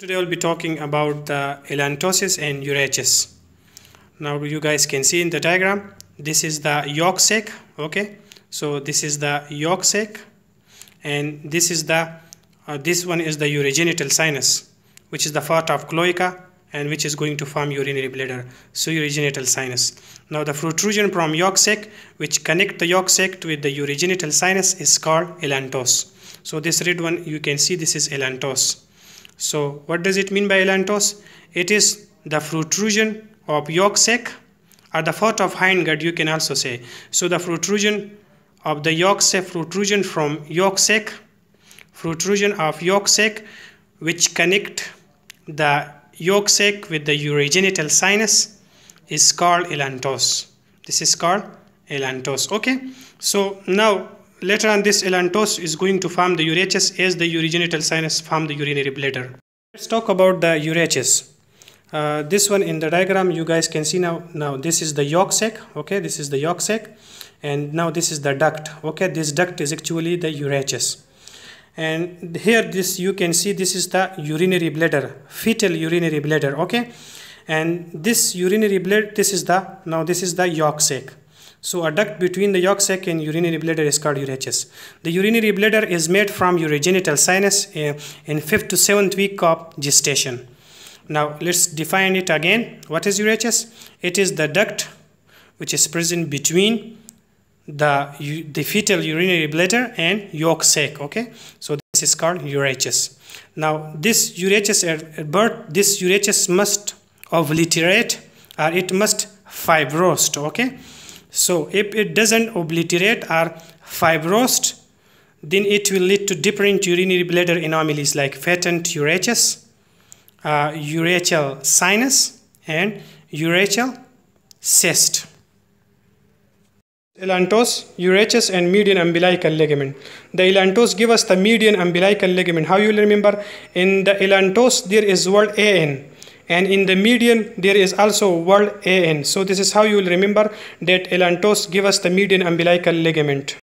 Today I'll be talking about the allantois and urachus. Now you guys can see in the diagram, this is the yolk sac, okay? So this is the yolk sac and this is the, uh, this one is the urogenital sinus, which is the part of cloaca and which is going to form urinary bladder, so urogenital sinus. Now the protrusion from yolk sac, which connect the yolk sac with the urogenital sinus is called allantois. So this red one, you can see this is allantois so what does it mean by allantois? It is the protrusion of yolk sac or the foot of hindgut you can also say. So the protrusion of the yolk sac, protrusion from yolk sac, protrusion of yolk sac which connect the yolk sac with the urogenital sinus is called allantois. This is called allantois. Okay. So now Later on this allantois is going to form the urachus as the urogenital sinus form the urinary bladder. Let's talk about the urachus. Uh, this one in the diagram you guys can see now. Now this is the yolk sac okay? This is the yolk sac. And now this is the duct okay? This duct is actually the urachus and here this you can see this is the urinary bladder fetal urinary bladder okay? And this urinary bladder this is the now this is the yolk sac so a duct between the yolk sac and urinary bladder is called urachus. The urinary bladder is made from urogenital sinus uh, in fifth to seventh week of gestation. Now let's define it again. What is urachus? It is the duct which is present between the, the fetal urinary bladder and yolk sac. Okay, so this is called urachus. Now this urachus at birth, this urachus must obliterate or it must fibrosed. Okay so if it doesn't obliterate or fibrosed, then it will lead to different urinary bladder anomalies like patent urachus, uh, urachal sinus, and urachal cyst. Allantois, urachus, and median umbilical ligament. The allantois give us the median umbilical ligament. How you will remember? In the allantois, there is word AN and in the median there is also word an so this is how you will remember that allantois give us the median umbilical ligament